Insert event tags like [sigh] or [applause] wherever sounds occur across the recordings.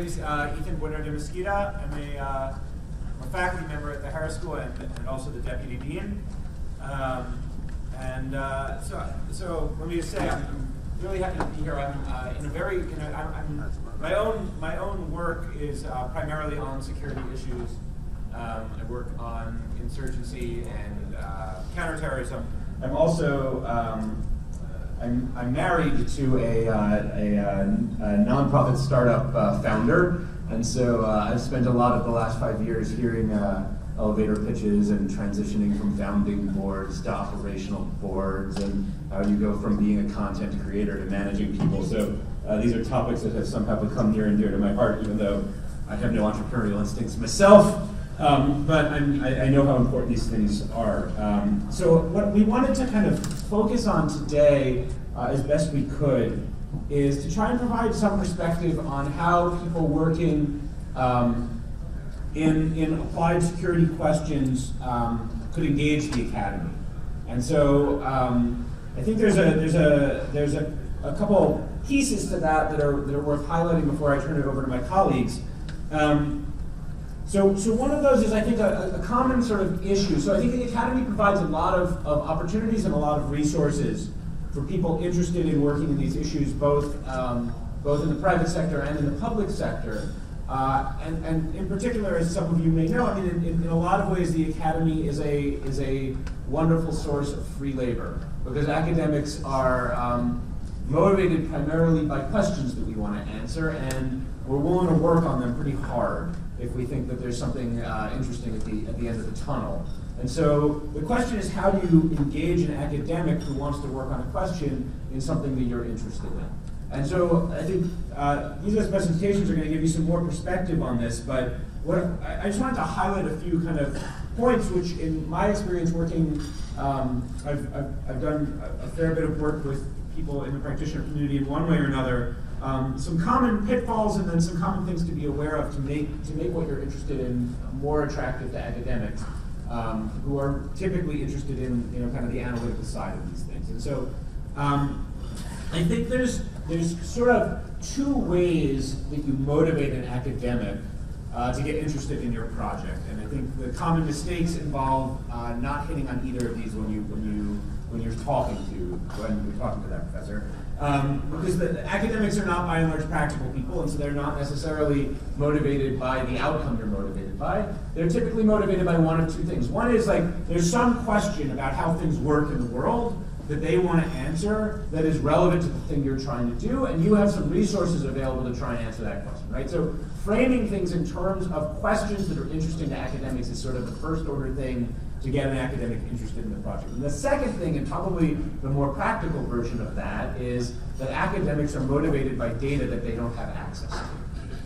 name is uh, Ethan Bueno de Mesquita. I'm a, uh, a faculty member at the Harris School and, and also the deputy dean. Um, and uh, so, so let me just say, I'm, really happy to be here. I'm uh, in a very, you know, I'm, I'm, my own my own work is uh, primarily on security issues. Um, I work on insurgency and uh, counterterrorism. I'm also um, I'm, I'm married to a, uh, a, a, a nonprofit startup uh, founder, and so uh, I've spent a lot of the last five years hearing uh, elevator pitches and transitioning from founding boards to operational boards, and how you go from being a content creator to managing people. So uh, these are topics that have somehow become near and dear to my heart, even though I have no entrepreneurial instincts myself. Um, but I, I know how important these things are. Um, so what we wanted to kind of focus on today, uh, as best we could, is to try and provide some perspective on how people working um, in, in applied security questions um, could engage the academy. And so um, I think there's a there's a there's a, a couple pieces to that that are that are worth highlighting before I turn it over to my colleagues. Um, so, so one of those is, I think, a, a, common sort of issue. So I think the Academy provides a lot of, of opportunities and a lot of resources for people interested in working in these issues, both, um, both in the private sector and in the public sector. Uh, and, and in particular, as some of you may know, I mean, in, in, a lot of ways, the Academy is a, is a wonderful source of free labor because academics are um, motivated primarily by questions that we want to answer, and we're willing to work on them pretty hard if we think that there's something uh, interesting at the, at the end of the tunnel. And so the question is how do you engage an academic who wants to work on a question in something that you're interested in? And so I think uh, these presentations are going to give you some more perspective on this, but what I, I just wanted to highlight a few kind of points which in my experience working, um, I've, I've, I've, done a fair bit of work with people in the practitioner community in one way or another, um, some common pitfalls and then some common things to be aware of to make, to make what you're interested in more attractive to academics um, who are typically interested in you know, kind of the analytical side of these things. And so um, I think there's, there's sort of two ways that you motivate an academic uh, to get interested in your project. And I think the common mistakes involve uh, not hitting on either of these when you, when you when you're talking to when you're talking to that professor. Um, because the, the, academics are not by and large practical people, and so they're not necessarily motivated by the outcome you're motivated by. They're typically motivated by one of two things. One is like there's some question about how things work in the world that they want to answer that is relevant to the thing you're trying to do, and you have some resources available to try and answer that question, right? So framing things in terms of questions that are interesting to academics is sort of the first order thing to get an academic interested in the project. And the second thing, and probably the more practical version of that, is that academics are motivated by data that they don't have access to.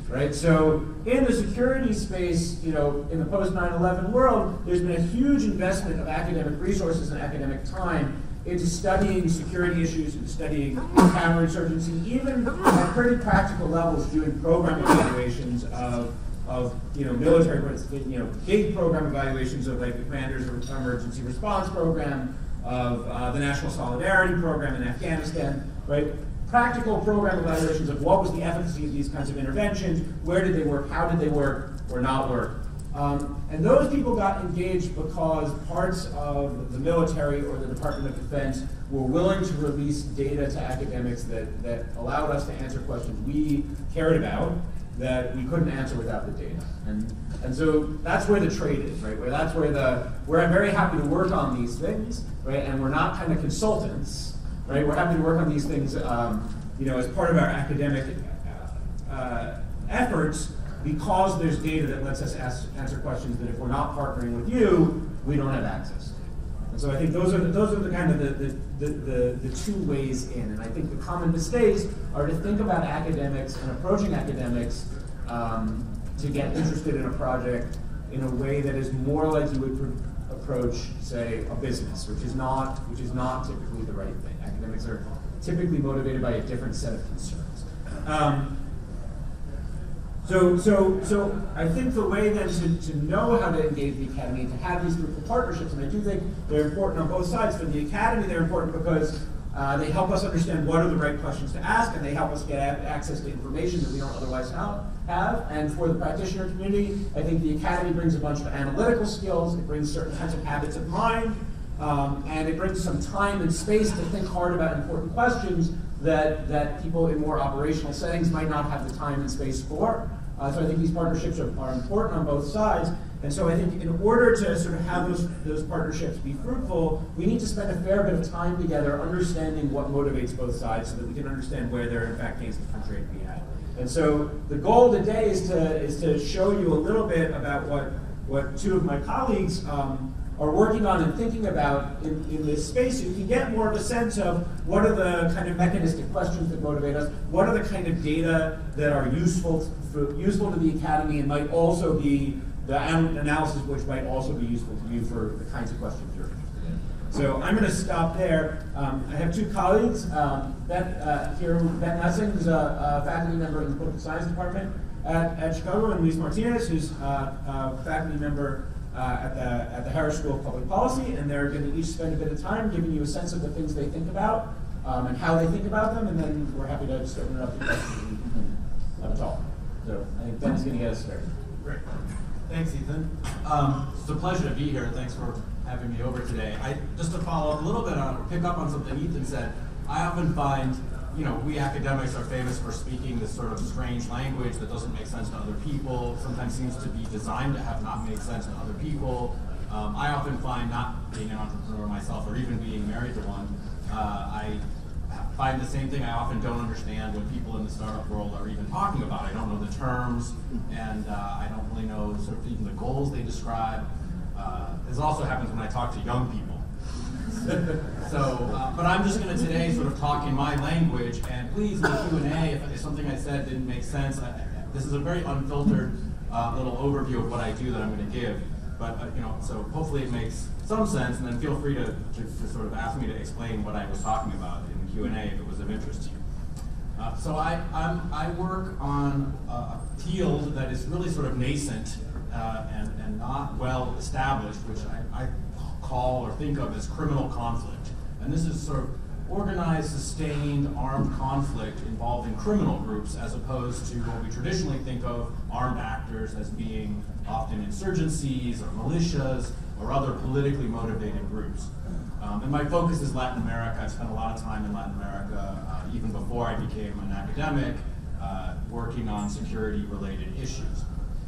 Right? So in the security space, you know, in the post 9/11 world, there's been a huge investment of academic resources and academic time into studying security issues and studying counterinsurgency, even at pretty practical levels, doing program evaluations of of you know military, you know big program evaluations of like the Commander's Emergency Response Program, of uh, the National Solidarity Program in Afghanistan, right? Practical program evaluations of what was the efficacy of these kinds of interventions, where did they work, how did they work or not work. Um, and those people got engaged because parts of the military or the Department of Defense were willing to release data to academics that, that allowed us to answer questions we cared about that we couldn't answer without the data. And, and so that's where the trade is, right? Where that's where the where I'm very happy to work on these things, right? And we're not kind of consultants, right? We're happy to work on these things, um, you know, as part of our academic uh, efforts because there's data that lets us ask, answer questions that if we're not partnering with you, we don't have access. And so I think those are the, those are the kind of the, the, the, the, two ways in. And I think the common mistakes are to think about academics and approaching academics um, to get interested in a project in a way that is more like you would approach, say, a business, which is not which is not typically the right thing. Academics are typically motivated by a different set of concerns. Um, so, so, so I think the way then to, to know how to engage the academy, to have these fruitful partnerships, and I do think they're important on both sides. For the academy, they're important because uh, they help us understand what are the right questions to ask, and they help us get access to information that we don't otherwise have. And for the practitioner community, I think the academy brings a bunch of analytical skills, it brings certain kinds of habits of mind, um, and it brings some time and space to think hard about important questions that, that people in more operational settings might not have the time and space for. Uh, so I think these partnerships are, are important on both sides. And so I think in order to sort of have those, those partnerships be fruitful, we need to spend a fair bit of time together understanding what motivates both sides so that we can understand where there are in fact gains to country to be had. And so the goal today is to, is to show you a little bit about what, what two of my colleagues um, are working on and thinking about in, in this space, you can get more of a sense of what are the kind of mechanistic questions that motivate us, what are the kind of data that are useful, for, useful to the academy and might also be the analysis which might also be useful to you for the kinds of questions you're interested in. So I'm going to stop there. Um, I have two colleagues. Um, Beth, uh, here, Ben Lessing, who's a, a, faculty member in the political science department at, at Chicago, and Luis Martinez, who's uh, a faculty member at, the, at the Harris School of Public Policy, and they're going to each spend a bit of time giving you a sense of the things they think about um, and how they think about them, and then we're happy to just open it up to questions and have a talk. So I think Ben's going to get us started. Great. Thanks, Ethan. Um, it's a pleasure to be here. Thanks for having me over today. I just to follow up a little bit on, pick up on something Ethan said. I often find, you know, we academics are famous for speaking this sort of strange language that doesn't make sense to other people. Sometimes seems to be designed to have not made sense to other people. Um, I often find not being an entrepreneur myself, or even being married to one, uh, I find the same thing. I often don't understand what people in the startup world are even talking about. I don't know the terms, and uh, I don't really know sort of even the goals they describe. Uh, this also happens when I talk to young people. [laughs] so, uh, but I'm just going to today sort of talk in my language, and please in the Q&A, if, if, something I said didn't make sense, I, this is a very unfiltered uh, little overview of what I do that I'm going to give. But, uh, you know, so hopefully it makes some sense, and then feel free to, to, to sort of ask me to explain what I was talking about in Q&A if it was of interest to you. Uh, so I, I'm, i work on a field that is really sort of nascent uh, and, and not well established, which I, I call or think of as criminal conflict. And this is sort of organized, sustained, armed conflict involving criminal groups as opposed to what we traditionally think of armed actors as being often insurgencies or militias or other politically motivated groups. Um, and my focus is Latin America. I've spent a lot of time in Latin America, uh, even before I became an academic, uh, working on security-related issues.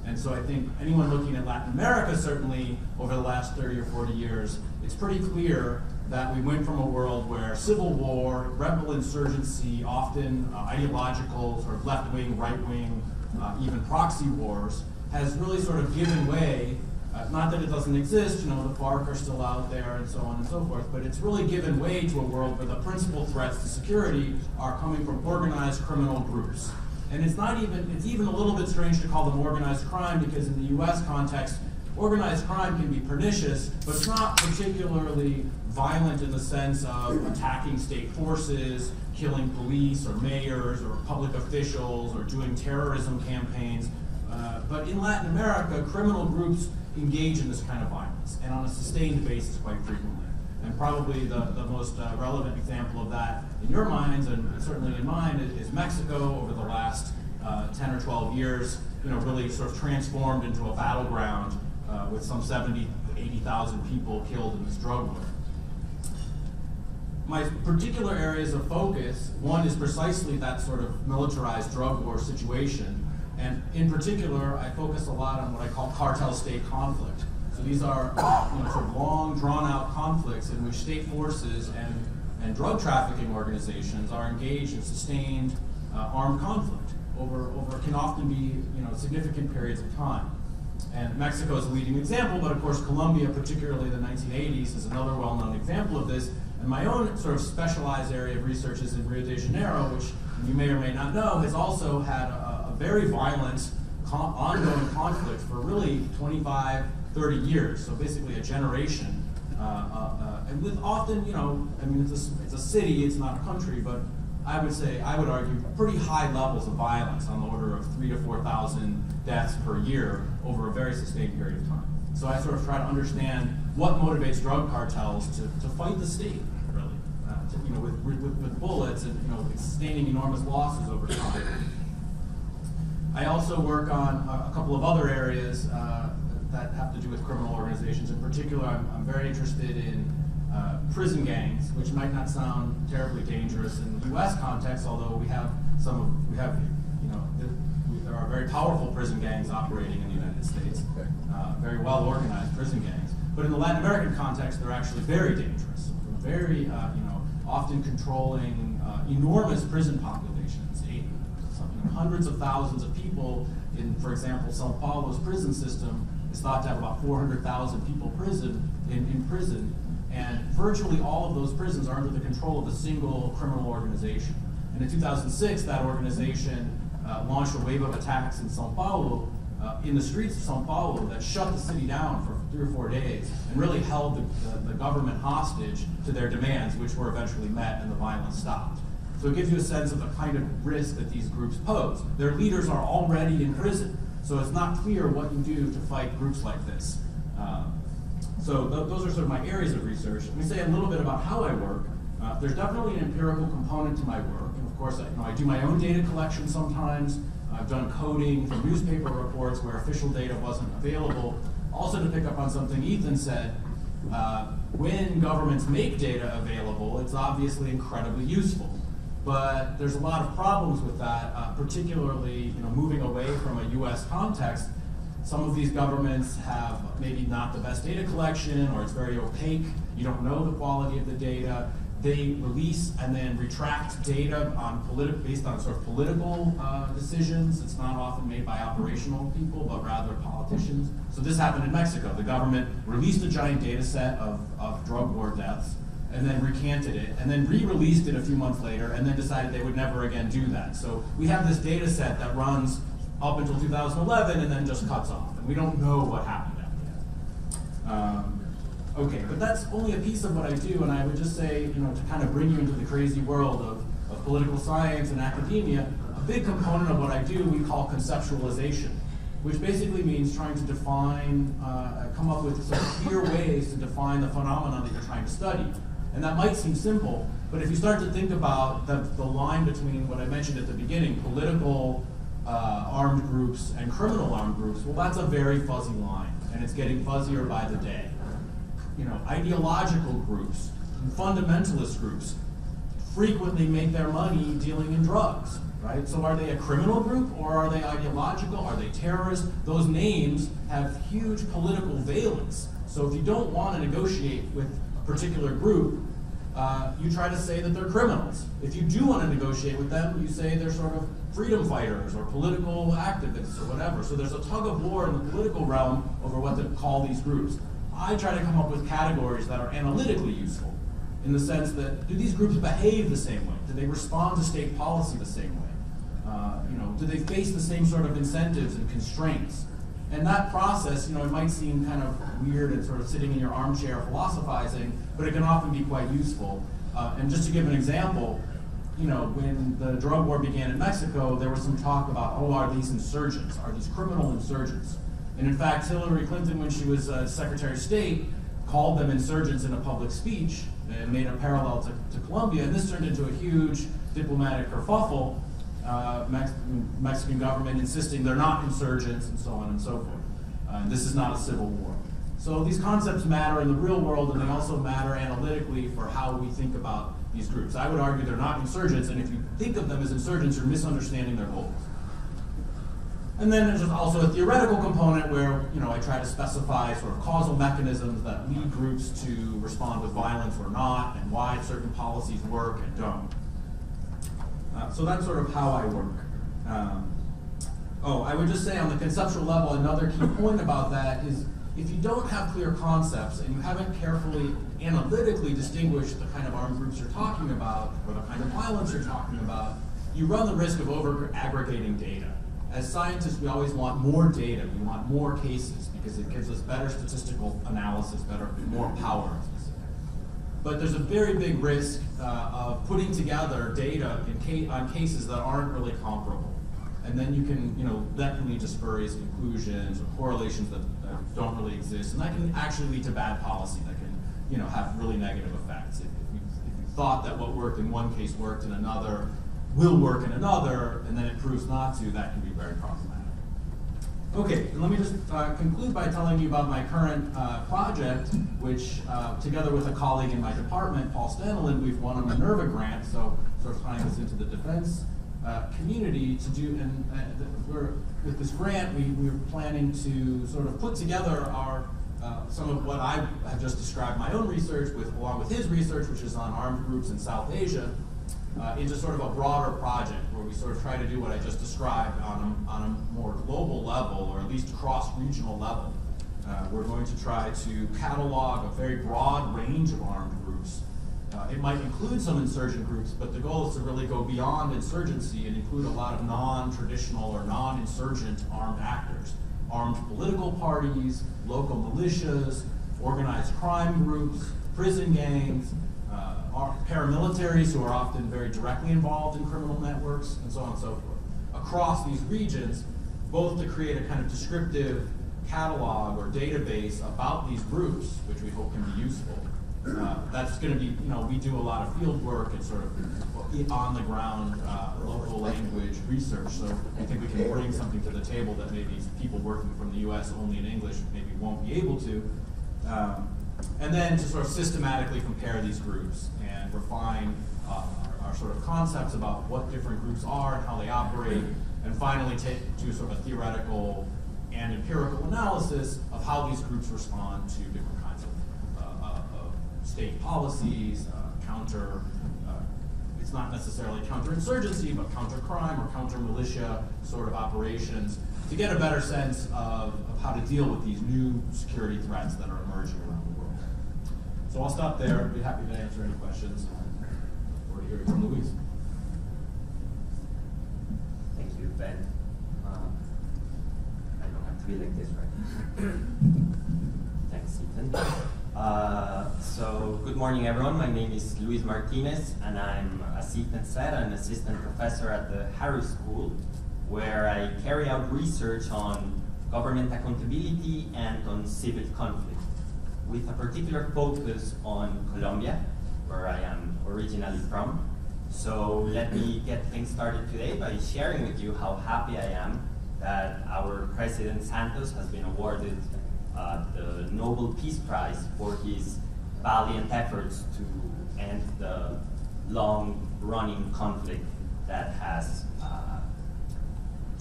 And so I think anyone looking at Latin America, certainly over the last 30 or 40 years, it's pretty clear that we went from a world where civil war, rebel insurgency, often uh, ideological, sort of left-wing, right-wing, uh, even proxy wars, has really sort of given way uh, not that it doesn't exist, you know, the FARC are still out there and so on and so forth, but it's really given way to a world where the principal threats to security are coming from organized criminal groups. And it's not even, it's even a little bit strange to call them organized crime because in the US context, organized crime can be pernicious, but it's not particularly violent in the sense of attacking state forces, killing police or mayors or public officials or doing terrorism campaigns. Uh, but in Latin America, criminal groups engage in this kind of violence, and on a sustained basis quite frequently. And probably the, the most uh, relevant example of that in your minds, and certainly in mine, is, Mexico over the last uh, 10 or 12 years, you know, really sort of transformed into a battleground uh, with some 70, 80,000 people killed in this drug war. My particular areas of focus, one is precisely that sort of militarized drug war situation, and in particular, I focus a lot on what I call cartel state conflict. So these are you know, sort of long, drawn out conflicts in which state forces and, and drug trafficking organizations are engaged in sustained uh, armed conflict over, over can often be you know, significant periods of time. And Mexico is a leading example, but of course Colombia, particularly the 1980s, is another well-known example of this. And my own sort of specialized area of research is in Rio de Janeiro, which you may or may not know has also had a, very violent, con ongoing conflict for really 25, 30 years. So basically a generation. Uh, uh, uh, and with often, you know, I mean, it's a, it's a city, it's not a country, but I would say, I would argue, pretty high levels of violence on the order of three to 4,000 deaths per year over a very sustained period of time. So I sort of try to understand what motivates drug cartels to, to fight the state, really, uh, to, you know, with, with, with bullets and, you know, sustaining enormous losses over time. I also work on a, a couple of other areas uh, that have to do with criminal organizations. In particular, I'm, I'm very interested in uh, prison gangs, which might not sound terribly dangerous in the U.S. context, although we have some of, we have, you know, the, we, there are very powerful prison gangs operating in the United States, uh, very well organized prison gangs. But in the Latin American context, they're actually very dangerous, very, uh, you know, often controlling uh, enormous prison populations, eight, something, hundreds of thousands of people in, for example, Sao Paulo's prison system is thought to have about 400,000 people prison in, in prison, and virtually all of those prisons are under the control of a single criminal organization. And in 2006, that organization uh, launched a wave of attacks in Sao Paulo, uh, in the streets of Sao Paulo, that shut the city down for three or four days and really held the, the, the government hostage to their demands, which were eventually met and the violence stopped. So it gives you a sense of the kind of risk that these groups pose. Their leaders are already in prison, so it's not clear what you do to fight groups like this. Um, so th those are sort of my areas of research. Let me say a little bit about how I work. Uh, there's definitely an empirical component to my work, and of course, I, you know, I do my own data collection sometimes. I've done coding from newspaper reports where official data wasn't available. Also, to pick up on something Ethan said, uh, when governments make data available, it's obviously incredibly useful. But there's a lot of problems with that, uh, particularly you know, moving away from a U.S. context. Some of these governments have maybe not the best data collection, or it's very opaque. You don't know the quality of the data. They release and then retract data on politi- based on sort of political uh, decisions. It's not often made by operational people, but rather politicians. So this happened in Mexico. The government released a giant data set of, of drug war deaths and then recanted it, and then re-released it a few months later, and then decided they would never again do that. So we have this data set that runs up until 2011 and then just cuts off, and we don't know what happened after that. Um, okay, but that's only a piece of what I do, and I would just say, you know, to kind of bring you into the crazy world of, of political science and academia, a big component of what I do we call conceptualization, which basically means trying to define, uh, come up with of clear ways to define the phenomenon that you're trying to study. And that might seem simple, but if you start to think about the, the line between what I mentioned at the beginning, political uh, armed groups and criminal armed groups, well, that's a very fuzzy line, and it's getting fuzzier by the day. You know, ideological groups, fundamentalist groups, frequently make their money dealing in drugs, right? So are they a criminal group or are they ideological? Are they terrorists? Those names have huge political valence. So if you don't want to negotiate with a particular group, uh, you try to say that they're criminals. If you do want to negotiate with them, you say they're sort of freedom fighters or political activists or whatever. So there's a tug of war in the political realm over what to call these groups. I try to come up with categories that are analytically useful in the sense that do these groups behave the same way? Do they respond to state policy the same way? Uh, you know, do they face the same sort of incentives and constraints? And that process, you know, it might seem kind of weird and sort of sitting in your armchair philosophizing, but it can often be quite useful. Uh, and just to give an example, you know, when the drug war began in Mexico, there was some talk about, oh, are these insurgents? Are these criminal insurgents? And in fact, Hillary Clinton, when she was uh, Secretary of State, called them insurgents in a public speech and made a parallel to, to Colombia. And this turned into a huge diplomatic kerfuffle uh, Mex Mexican government insisting they're not insurgents and so on and so forth. Uh, and this is not a civil war. So these concepts matter in the real world and they also matter analytically for how we think about these groups. I would argue they're not insurgents and if you think of them as insurgents, you're misunderstanding their goals. And then there's also a theoretical component where you know I try to specify sort of causal mechanisms that lead groups to respond with violence or not, and why certain policies work and don't. Uh, so that's sort of how I work. Um, oh, I would just say on the conceptual level, another key point about that is if you don't have clear concepts and you haven't carefully analytically distinguished the kind of armed groups you're talking about or the kind of violence you're talking about, you run the risk of over aggregating data. As scientists, we always want more data, we want more cases because it gives us better statistical analysis, better, more power. But there's a very big risk uh, of putting together data ca on cases that aren't really comparable. And then you can, you know, that can lead to spurious conclusions or correlations that, that don't really exist. And that can actually lead to bad policy that can, you know, have really negative effects. If, if, you, if you thought that what worked in one case worked in another, will work in another, and then it proves not to, that can be very problematic. Okay, let me just uh, conclude by telling you about my current uh, project, which uh, together with a colleague in my department, Paul Staniland, we've won a Minerva grant, so sort of tying this into the defense uh, community to do, and uh, we're, with this grant, we, we're planning to sort of put together our, uh, some of what I have just described my own research with, along with his research, which is on armed groups in South Asia, uh, into sort of a broader project where we sort of try to do what I just described on a, on a more global level, or at least cross-regional level. Uh, we're going to try to catalog a very broad range of armed groups. Uh, it might include some insurgent groups, but the goal is to really go beyond insurgency and include a lot of non-traditional or non-insurgent armed actors. Armed political parties, local militias, organized crime groups, prison gangs, paramilitaries who are often very directly involved in criminal networks, and so on and so forth. Across these regions, both to create a kind of descriptive catalog or database about these groups, which we hope can be useful. Uh, that's going to be, you know, we do a lot of field work and sort of on the ground uh, local language research. So I think we can bring something to the table that maybe people working from the U.S. only in English maybe won't be able to. Um, and then to sort of systematically compare these groups refine uh, our, our, sort of concepts about what different groups are and how they operate, and finally take to sort of a theoretical and empirical analysis of how these groups respond to different kinds of, uh, uh, of state policies, uh, counter, uh, it's not necessarily counterinsurgency, but counter crime or counter militia sort of operations to get a better sense of, of how to deal with these new security threats that are emerging around the world. So I'll stop there. Be happy to answer any questions or hear from Luis. Thank you, Ben. Um, I don't have to be like this, right? Thanks, Ethan. Uh, so, good morning, everyone. My name is Luis Martinez, and I'm, as Ethan said, an assistant professor at the Harris School, where I carry out research on government accountability and on civil conflict with a particular focus on Colombia, where I am originally from. So let me get things started today by sharing with you how happy I am that our President Santos has been awarded uh, the Nobel Peace Prize for his valiant efforts to end the long-running conflict that has uh,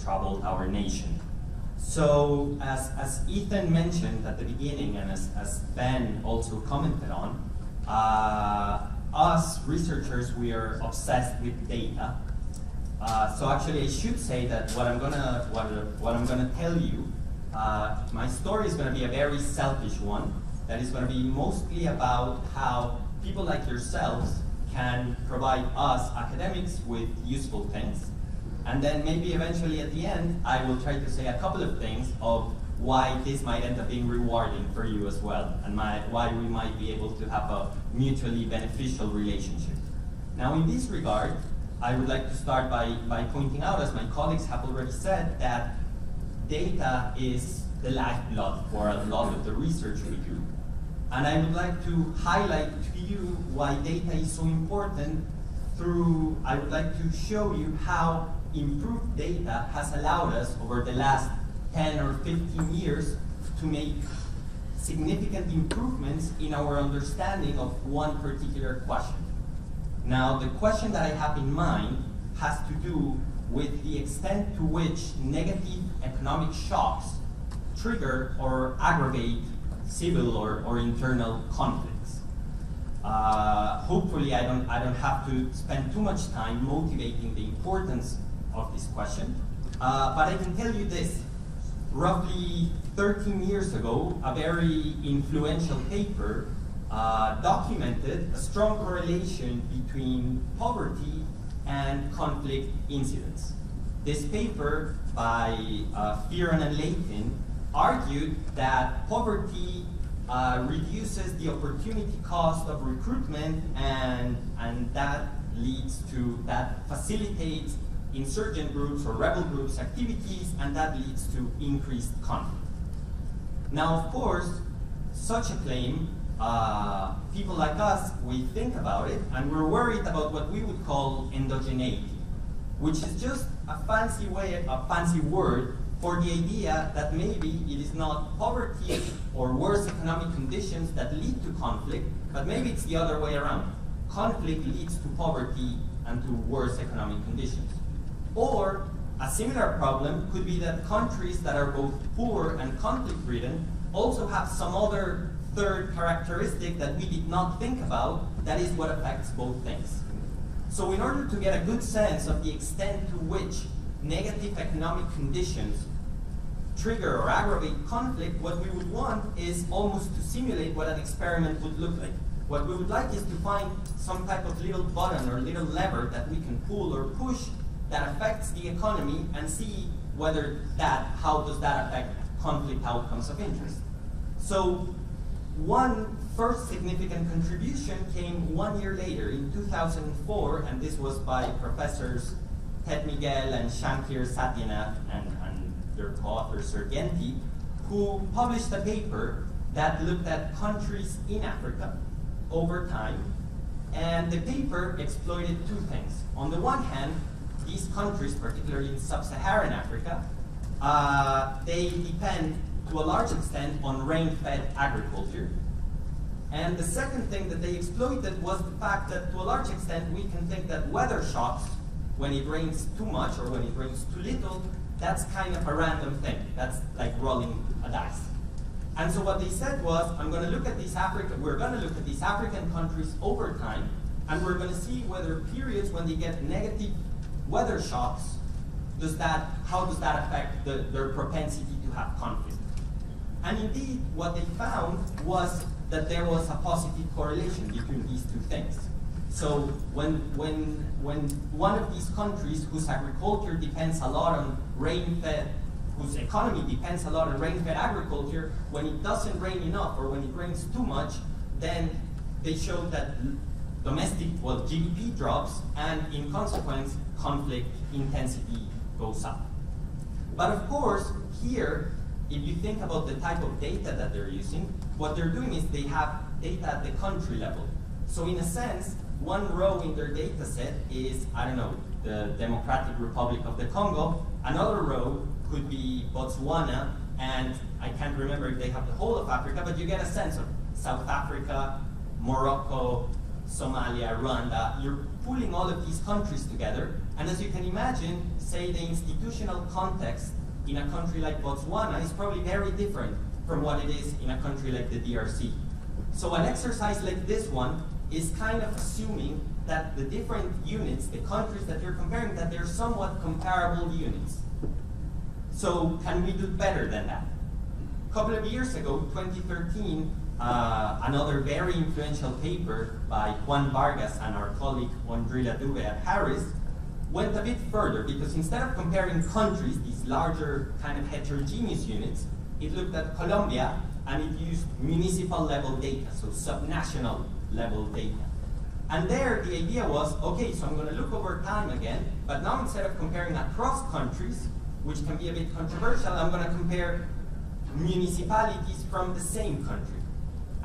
troubled our nation. So as, as Ethan mentioned at the beginning and as, as Ben also commented on, uh, us researchers, we are obsessed with data. Uh, so actually I should say that what I'm gonna, what, what I'm gonna tell you, uh, my story is gonna be a very selfish one that is gonna be mostly about how people like yourselves can provide us academics with useful things and then maybe eventually at the end, I will try to say a couple of things of why this might end up being rewarding for you as well, and my, why we might be able to have a mutually beneficial relationship. Now in this regard, I would like to start by, by pointing out, as my colleagues have already said, that data is the lifeblood for a lot of the research we do. And I would like to highlight to you why data is so important through, I would like to show you how improved data has allowed us over the last 10 or 15 years to make significant improvements in our understanding of one particular question. Now, the question that I have in mind has to do with the extent to which negative economic shocks trigger or aggravate civil or, or internal conflicts. Uh, hopefully, I don't, I don't have to spend too much time motivating the importance of this question. Uh, but I can tell you this. Roughly 13 years ago, a very influential paper uh, documented a strong correlation between poverty and conflict incidents. This paper by uh, Fearon and Laitin argued that poverty uh, reduces the opportunity cost of recruitment and, and that leads to, that facilitates insurgent groups or rebel groups activities, and that leads to increased conflict. Now, of course, such a claim, uh, people like us, we think about it, and we're worried about what we would call endogeneity. which is just a fancy way, a fancy word for the idea that maybe it is not poverty or worse economic conditions that lead to conflict, but maybe it's the other way around. Conflict leads to poverty and to worse economic conditions. Or a similar problem could be that countries that are both poor and conflict-ridden also have some other third characteristic that we did not think about that is what affects both things. So in order to get a good sense of the extent to which negative economic conditions trigger or aggravate conflict, what we would want is almost to simulate what an experiment would look like. What we would like is to find some type of little button or little lever that we can pull or push that affects the economy and see whether that, how does that affect conflict outcomes of interest. So one first significant contribution came one year later in 2004, and this was by professors Ted Miguel and Shanker Satyanath and, and their co-author Sergenti, who published a paper that looked at countries in Africa over time. And the paper exploited two things. On the one hand, these countries, particularly in sub-Saharan Africa, uh, they depend to a large extent on rain-fed agriculture. And the second thing that they exploited was the fact that to a large extent we can think that weather shocks, when it rains too much or when it rains too little, that's kind of a random thing. That's like rolling a dice. And so what they said was, I'm going to look at these African, we're going to look at these African countries over time, and we're going to see whether periods when they get negative weather shocks, does that, how does that affect the, their propensity to have conflict? And indeed, what they found was that there was a positive correlation between these two things. So when, when, when one of these countries whose agriculture depends a lot on rain-fed, whose economy depends a lot on rain-fed agriculture, when it doesn't rain enough or when it rains too much, then they showed that domestic, well, GDP drops, and in consequence, conflict intensity goes up. But of course, here, if you think about the type of data that they're using, what they're doing is they have data at the country level. So in a sense, one row in their data set is, I don't know, the Democratic Republic of the Congo. Another row could be Botswana, and I can't remember if they have the whole of Africa, but you get a sense of South Africa, Morocco, Somalia, Rwanda. You're pulling all of these countries together, and as you can imagine, say the institutional context in a country like Botswana is probably very different from what it is in a country like the DRC. So an exercise like this one is kind of assuming that the different units, the countries that you're comparing, that they're somewhat comparable units. So can we do better than that? A couple of years ago, 2013, uh, another very influential paper by Juan Vargas and our colleague Oeindrila Dube at Harris went a bit further because instead of comparing countries, these larger kind of heterogeneous units, it looked at Colombia and it used municipal level data, so subnational level data. And there the idea was, okay, so I'm going to look over time again, but now instead of comparing across countries, which can be a bit controversial, I'm going to compare municipalities from the same country.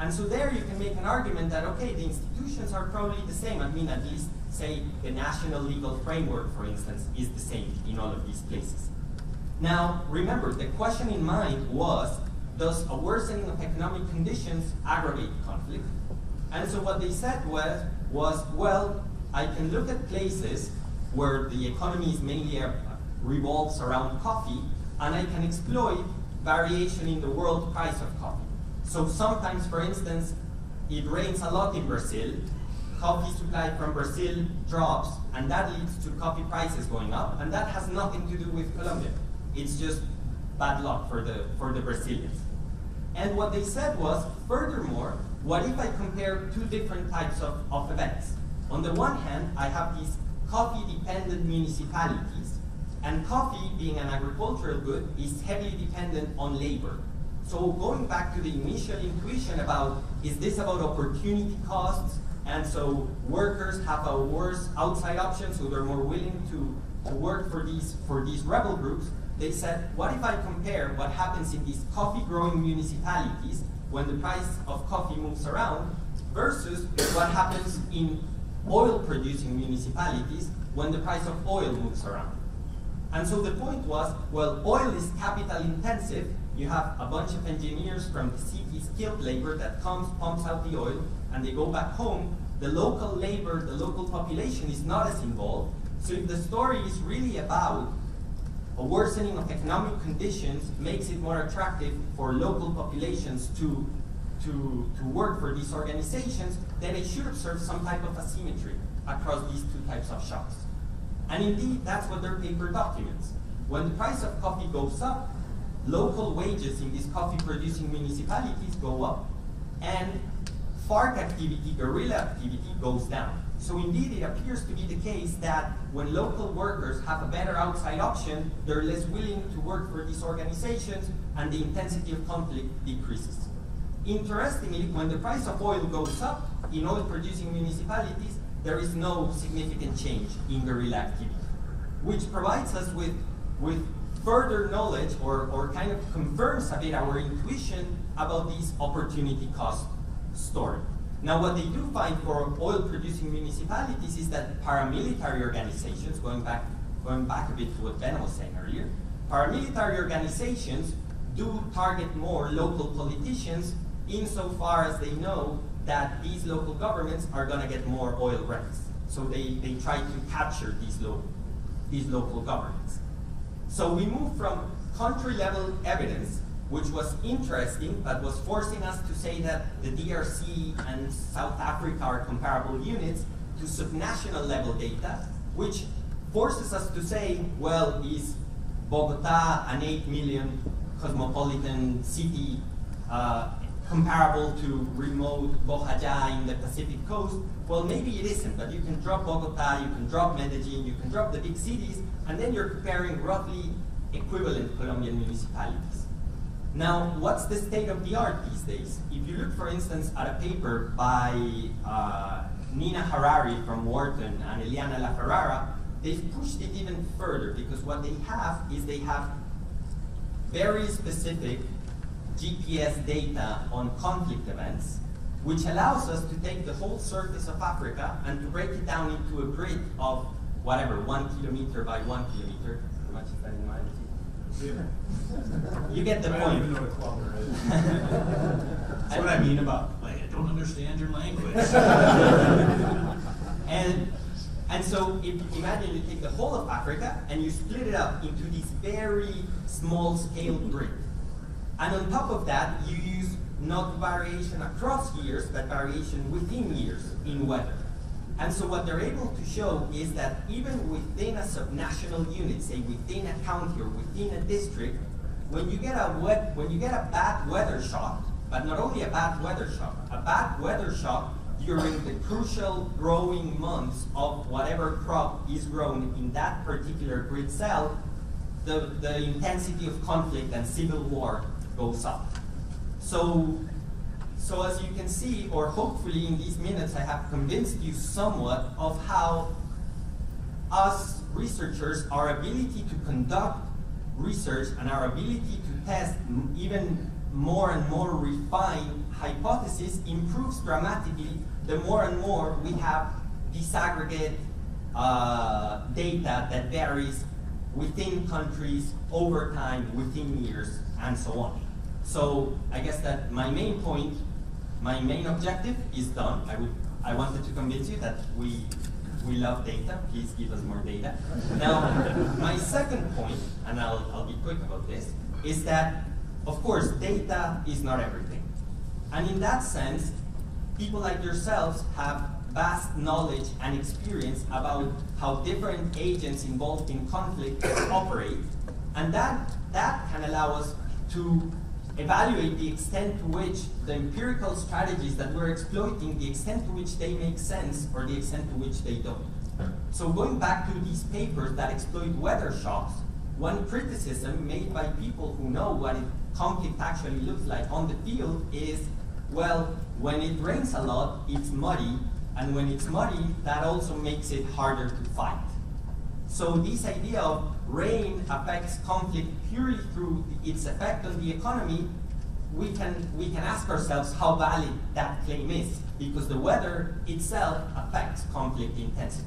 And so there you can make an argument that, okay, the institutions are probably the same. I mean, at least, say, the national legal framework, for instance, is the same in all of these places. Now, remember, the question in mind was, does a worsening of economic conditions aggravate conflict? And so what they said was, was well, I can look at places where the economy is mainly uh, revolves around coffee, and I can exploit variation in the world price of coffee. So sometimes, for instance, it rains a lot in Brazil, coffee supply from Brazil drops, and that leads to coffee prices going up, and that has nothing to do with Colombia. It's just bad luck for the, for the Brazilians. And what they said was, furthermore, what if I compare two different types of, of events? On the one hand, I have these coffee-dependent municipalities, and coffee, being an agricultural good, is heavily dependent on labor. So going back to the initial intuition about, is this about opportunity costs? And so workers have a worse outside option, so they're more willing to, to work for these, for these rebel groups. They said, what if I compare what happens in these coffee growing municipalities when the price of coffee moves around versus what happens in oil-producing municipalities when the price of oil moves around. And so the point was, well, oil is capital intensive. You have a bunch of engineers from the city skilled labor that comes, pumps out the oil, and they go back home. The local labor, the local population is not as involved. So if the story is really about a worsening of economic conditions makes it more attractive for local populations to, to, to work for these organizations, then it should observe some type of asymmetry across these two types of shocks. And indeed, that's what their paper documents. When the price of coffee goes up, local wages in these coffee producing municipalities go up, and FARC activity, guerrilla activity, goes down. So indeed, it appears to be the case that when local workers have a better outside option, they're less willing to work for these organizations, and the intensity of conflict decreases. Interestingly, when the price of oil goes up in oil-producing municipalities, there is no significant change in guerrilla activity, which provides us with, with further knowledge or, or kind of confirms a bit our intuition about this opportunity cost story. Now, what they do find for oil-producing municipalities is that paramilitary organizations, going back, going back a bit to what Ben was saying earlier, paramilitary organizations do target more local politicians insofar as they know that these local governments are going to get more oil rents. So they, they try to capture these, lo these local governments. So we move from country level evidence which was interesting, but was forcing us to say that the DRC and South Africa are comparable units to subnational level data, which forces us to say, well, is Bogota an 8 million cosmopolitan city uh, comparable to remote Bojayá in the Pacific coast? Well, maybe it isn't, but you can drop Bogota, you can drop Medellin, you can drop the big cities, and then you're comparing roughly equivalent Colombian municipalities. Now, what's the state of the art these days? If you look, for instance, at a paper by uh, Nina Harari from Wharton and Eliana La Ferrara, they've pushed it even further because what they have is they have very specific GPS data on conflict events, which allows us to take the whole surface of Africa and to break it down into a grid of whatever, one kilometer by one kilometer. How much is that in miles? You get the I don't point. even know what kilometer is. [laughs] That's what I mean about, like, I don't understand your language. [laughs] And and so if imagine you take the whole of Africa and you split it up into these very small scale grids. And on top of that, you use not variation across years, but variation within years in weather. And so what they're able to show is that even within a subnational unit, say within a county or within a district, when you get a wet, when you get a bad weather shock, but not only a bad weather shock, a bad weather shock during the crucial growing months of whatever crop is grown in that particular grid cell, the, the intensity of conflict and civil war goes up. So, so as you can see, or hopefully in these minutes, I have convinced you somewhat of how us researchers, our ability to conduct research and our ability to test even more and more refined hypotheses improves dramatically the more and more we have disaggregate uh, data that varies within countries, over time, within years, and so on. So I guess that my main point, my main objective is done. I would, I wanted to convince you that we, we love data. Please give us more data. Now, my second point, and I'll, I'll be quick about this, is that, of course, data is not everything. And in that sense, people like yourselves have vast knowledge and experience about how different agents involved in conflict operate, and that, that can allow us to evaluate the extent to which the empirical strategies that we're exploiting, the extent to which they make sense or the extent to which they don't. So going back to these papers that exploit weather shocks, one criticism made by people who know what conflict actually looks like on the field is, well, when it rains a lot, it's muddy, and when it's muddy, that also makes it harder to fight. So this idea of rain affects conflict purely through its effect on the economy we can, we can ask ourselves how valid that claim is, because the weather itself affects conflict intensity.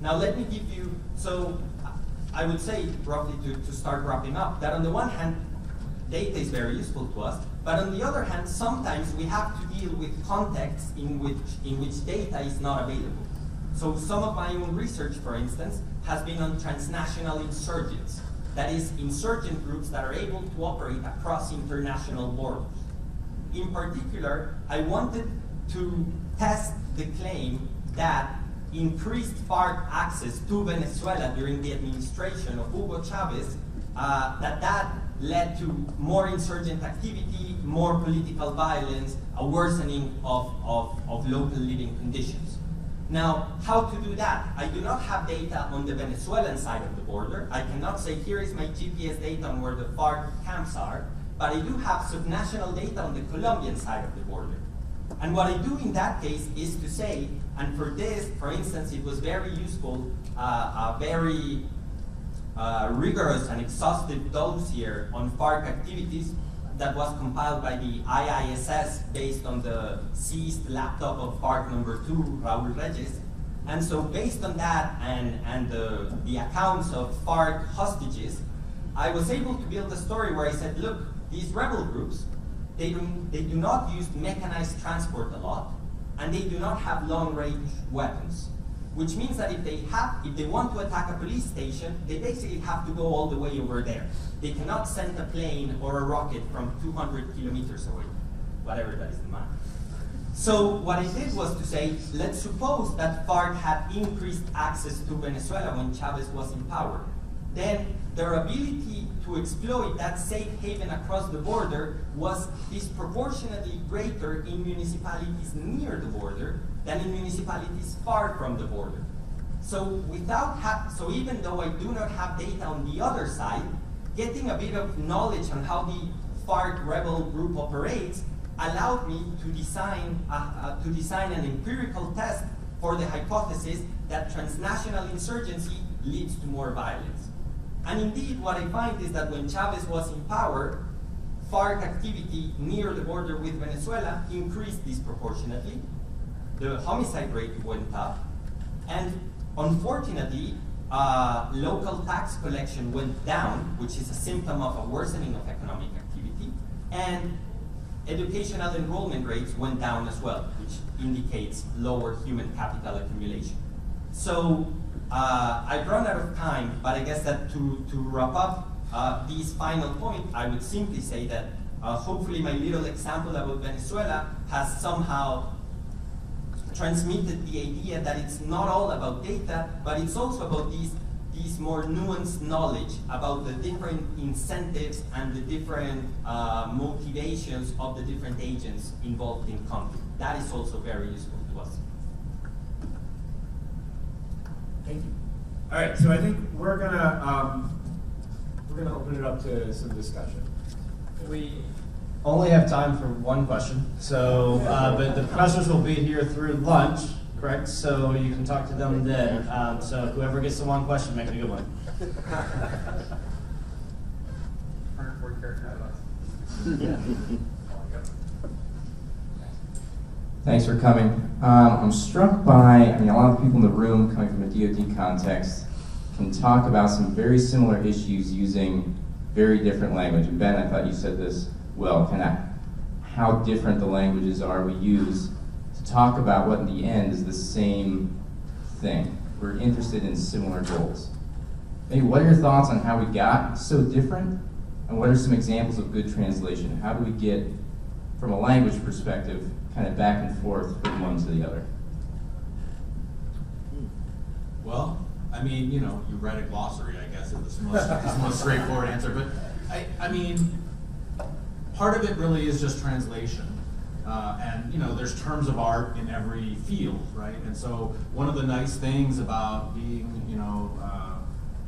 Now let me give you, so I would say roughly to, to start wrapping up, that on the one hand, data is very useful to us, but on the other hand, sometimes we have to deal with contexts in which, in which data is not available. So some of my own research, for instance, has been on transnational insurgents. That is, insurgent groups that are able to operate across international borders. In particular, I wanted to test the claim that increased FARC access to Venezuela during the administration of Hugo Chavez, uh, that that led to more insurgent activity, more political violence, a worsening of, of, of local living conditions. Now, how to do that? I do not have data on the Venezuelan side of the border. I cannot say, here is my GPS data on where the FARC camps are, but I do have subnational data on the Colombian side of the border. And what I do in that case is to say, and for this, for instance, it was very useful, uh, a very uh, rigorous and exhaustive dossier on FARC activities that was compiled by the IISS based on the seized laptop of FARC number two, Raul Reyes. And so based on that and, and the, the accounts of FARC hostages, I was able to build a story where I said, look, these rebel groups, they do, they do not use mechanized transport a lot, and they do not have long-range weapons which means that if they have, if they want to attack a police station, they basically have to go all the way over there. They cannot send a plane or a rocket from 200 kilometers away, whatever that is in mind. So what I did was to say, let's suppose that FARC had increased access to Venezuela when Chavez was in power. Then their ability to exploit that safe haven across the border was disproportionately greater in municipalities near the border than in municipalities far from the border. So without so even though I do not have data on the other side, getting a bit of knowledge on how the FARC rebel group operates allowed me to design, to design an empirical test for the hypothesis that transnational insurgency leads to more violence. And indeed, what I find is that when Chavez was in power, FARC activity near the border with Venezuela increased disproportionately. The homicide rate went up. And unfortunately, uh, local tax collection went down, which is a symptom of a worsening of economic activity. And educational enrollment rates went down as well, which indicates lower human capital accumulation. So uh, I've run out of time, but I guess that to, to wrap up uh, this final point, I would simply say that uh, hopefully my little example about Venezuela has somehow transmitted the idea that it's not all about data, but it's also about these, these more nuanced knowledge about the different incentives and the different uh, motivations of the different agents involved in conflict. That is also very useful to us. Thank you. All right, so I think we're gonna um, we're gonna open it up to some discussion. We only have time for one question, so uh, but the professors will be here through lunch, correct? So you can talk to them then. Um, so whoever gets the one question, make it a good one. Thanks for coming. Um, I'm struck by, I mean, a lot of people in the room coming from a DoD context can talk about some very similar issues using very different language. And Ben, I thought you said this well, kind of how different the languages are we use to talk about what in the end is the same thing. We're interested in similar goals. Maybe what are your thoughts on how we got so different? And what are some examples of good translation? How do we get, from a language perspective, kind of back and forth from one to the other? Well, I mean, you know, you read a glossary, I guess, is the most, the most straightforward answer. But I, I mean, part of it really is just translation. Uh, and you know, there's terms of art in every field, right? And so one of the nice things about being, you know, uh,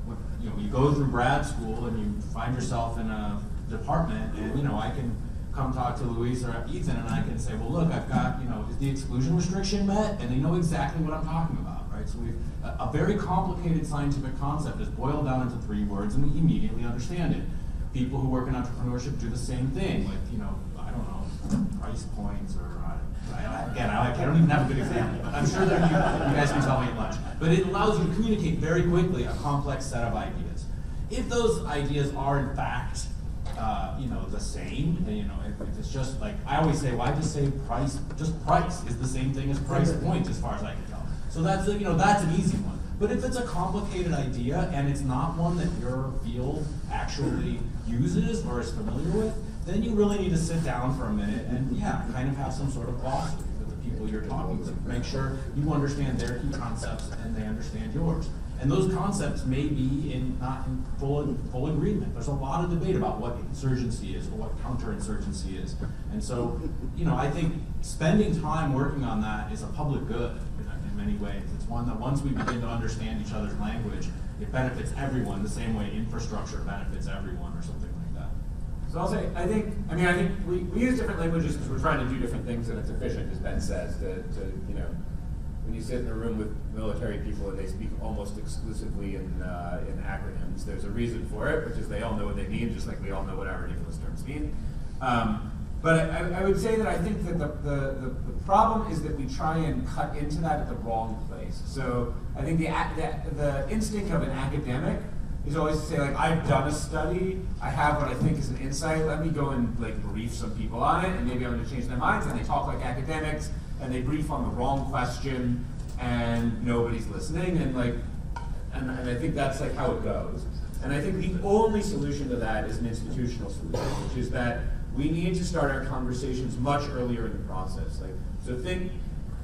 when, you know, you go through grad school and you find yourself in a department, and you know, I can come talk to Luis or Ethan, and I can say, well, look, I've got, you know, is the exclusion restriction met? And they know exactly what I'm talking about, right? So we've a, a very complicated scientific concept is boiled down into three words, and we immediately understand it. People who work in entrepreneurship do the same thing. Like, you know, I don't know, price points or, uh, I, I, again, I, I don't even have a good example, but I'm sure that you, you guys can tell me at lunch. But it allows you to communicate very quickly a complex set of ideas. If those ideas are in fact, uh, you know, the same, and, you know, if, if it's just like, I always say, why just say price, just price is the same thing as price point as far as I can tell. So that's, you know, that's an easy one. But if it's a complicated idea and it's not one that your field actually uses or is familiar with, then you really need to sit down for a minute and, yeah, kind of have some sort of glossary with the people you're talking to. Make sure you understand their key concepts and they understand yours. And those concepts may be in, not in full, full agreement. There's a lot of debate about what insurgency is or what counterinsurgency is. And so, you know, I think spending time working on that is a public good in, many ways. It's one that once we begin to understand each other's language, it benefits everyone the same way infrastructure benefits everyone or something like that. So I'll say, I think, I mean, I think we, we use different languages because we're trying to do different things and it's efficient, as Ben says, to, to, you know, when you sit in a room with military people and they speak almost exclusively in, uh, in acronyms, there's a reason for it, which is they all know what they mean, just like we all know what our ridiculous terms mean. Um, but I, I would say that I think that the, the, the, problem is that we try and cut into that at the wrong place. So I think the, the, the instinct of an academic is always to say like I've done a study, I have what I think is an insight. Let me go and like brief some people on it, and maybe I'm going to change their minds. And they talk like academics, and they brief on the wrong question, and nobody's listening. And like, and, and I think that's like how it goes. And I think the only solution to that is an institutional solution, which is that we need to start our conversations much earlier in the process. Like, so think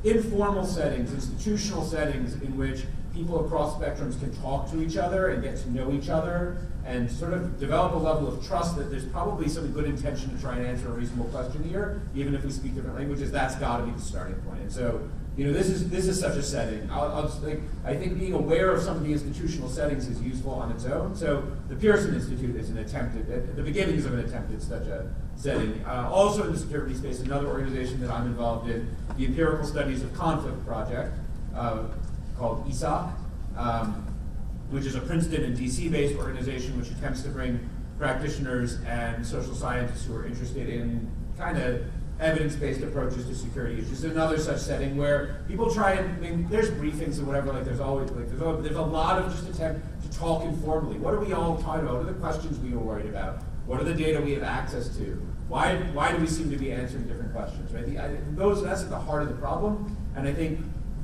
informal settings, institutional settings in which people across spectrums can talk to each other and get to know each other and sort of develop a level of trust that there's probably some good intention to try and answer a reasonable question here, even if we speak different languages. That's got to be the starting point. And so, you know, this is this is such a setting. I'll, I'll just I think being aware of some of the institutional settings is useful on its own. So the Pearson Institute is an attempted at the beginnings of an attempt at such a setting. Uh, also in the security space, another organization that I'm involved in, the Empirical Studies of Conflict Project. Uh, called ESOC, um, which is a Princeton and DC based organization which attempts to bring practitioners and social scientists who are interested in kind of evidence based approaches to security issues. Another such setting where people try and, I mean, there's briefings and whatever, like there's always, like there's, always, there's a lot of just attempt to talk informally. What are we all talking about? What are the questions we are worried about? What are the data we have access to? Why, why do we seem to be answering different questions, right? The, I, those, that's at the heart of the problem, and I think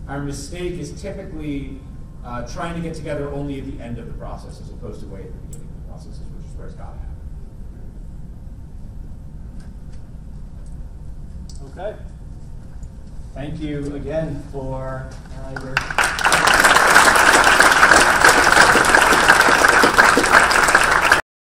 our mistake is typically uh, trying to get together only at the end of the process as opposed to way at the beginning of the process, which is where it's got to happen. Okay. Thank you again for uh, your